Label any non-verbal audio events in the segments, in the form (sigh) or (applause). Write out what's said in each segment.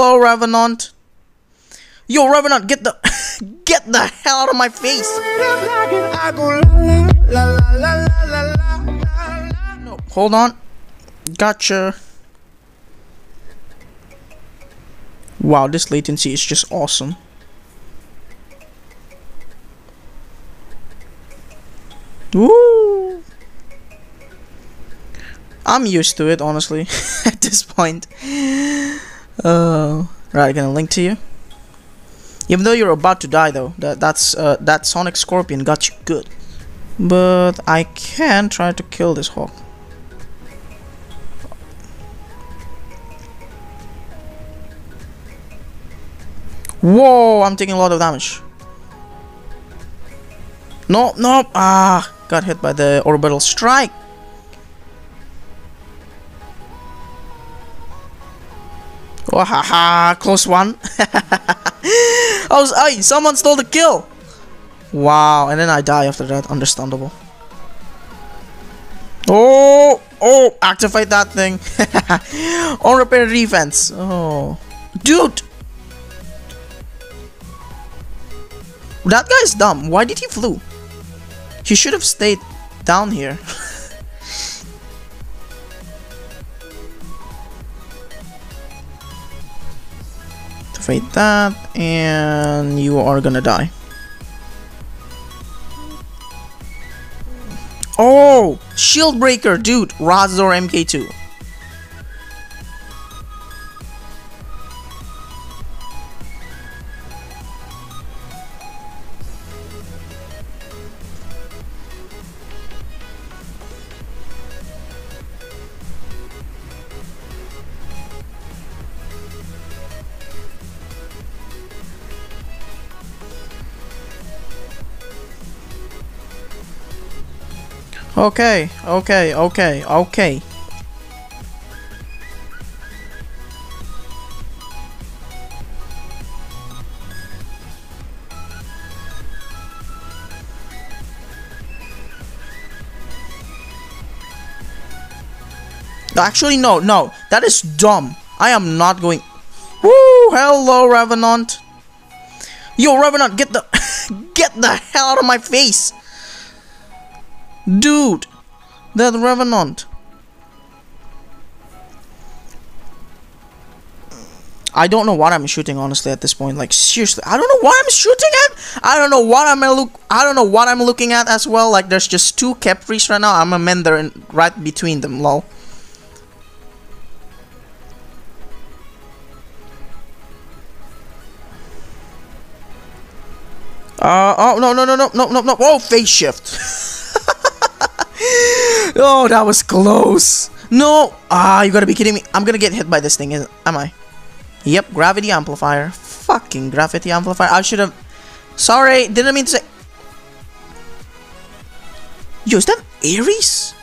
hello, Revenant. Yo, Revenant, get the (laughs) get the hell out of my face. No, hold on. Gotcha. Wow, this latency is just awesome. Woo! I'm used to it, honestly, (laughs) at this point. Uh, right, gonna link to you. Even though you're about to die, though, that that's uh, that Sonic Scorpion got you good. But I can try to kill this hawk. Whoa, I'm taking a lot of damage. No, no, ah, got hit by the orbital strike. Oh, haha, close one. I was, (laughs) oh, hey, someone stole the kill. Wow, and then I die after that. Understandable. Oh, oh, activate that thing. (laughs) On repair defense. Oh, dude. That guy's dumb. Why did he flew? He should have stayed down here. (laughs) fight that, and you are gonna die. Oh! Shield Breaker, dude! Razor MK2. Okay, okay, okay, okay. Actually, no, no. That is dumb. I am not going... Woo! Hello, Revenant. Yo, Revenant, get the... (laughs) get the hell out of my face! Dude! That Revenant! I don't know what I'm shooting honestly at this point. Like seriously, I don't know what I'm shooting at. I don't know what I'm look. I don't know what I'm looking at as well. Like there's just two Khepris right now. I'm a mender right between them. Lol. Uh oh no no no no no no no! Oh phase shift. (laughs) oh, that was close. No! Ah, you gotta be kidding me. I'm gonna get hit by this thing, am I? Yep, gravity amplifier. Fucking gravity amplifier. I should have... Sorry, didn't mean to say... Yo, is that Ares?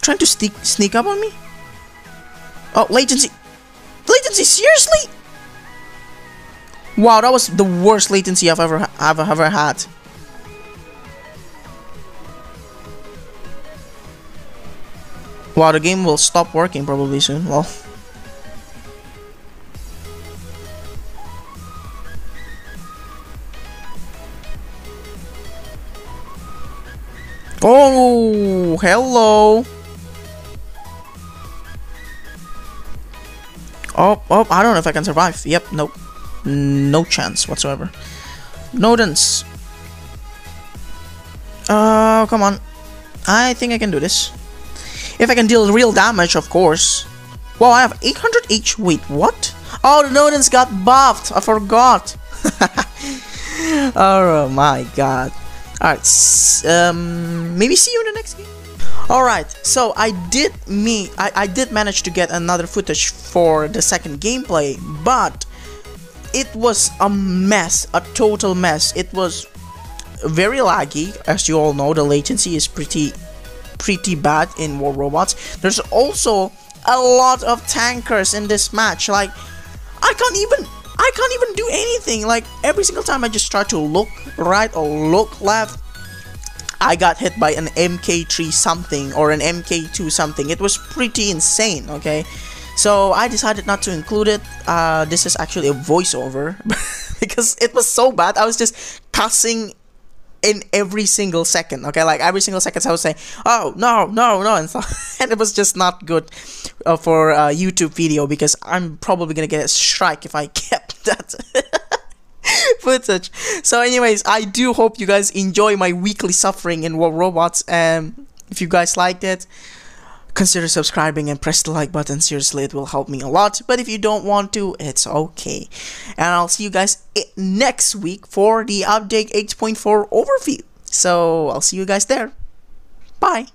Trying to sneak, sneak up on me? Oh, latency. Latency, seriously? Wow, that was the worst latency I've ever, I've ever had. Wow, the game will stop working probably soon. Well. Oh, hello. Oh, oh, I don't know if I can survive. Yep, nope. No chance whatsoever. Nodens. Oh, uh, come on. I think I can do this. If I can deal real damage, of course. Wow, I have 800 H. Wait, what? Oh, the Nodens got buffed. I forgot. (laughs) oh my god. Alright, um, maybe see you in the next game. Alright, so I did me I, I did manage to get another footage for the second gameplay, but it was a mess, a total mess. It was very laggy, as you all know, the latency is pretty pretty bad in War Robots. There's also a lot of tankers in this match. Like, I can't even I can't even do anything. Like every single time I just try to look right or look left, I got hit by an MK3 something or an MK2 something. It was pretty insane, okay? So I decided not to include it. Uh, this is actually a voiceover (laughs) because it was so bad. I was just cussing in every single second. Okay, like every single second I was saying, "Oh no, no, no," and so (laughs) and it was just not good uh, for a YouTube video because I'm probably gonna get a strike if I (laughs) kept that. (laughs) footage. So, anyways, I do hope you guys enjoy my weekly suffering in Robots. And if you guys liked it, consider subscribing and press the like button. Seriously, it will help me a lot. But if you don't want to, it's okay. And I'll see you guys next week for the update 8.4 overview. So, I'll see you guys there. Bye.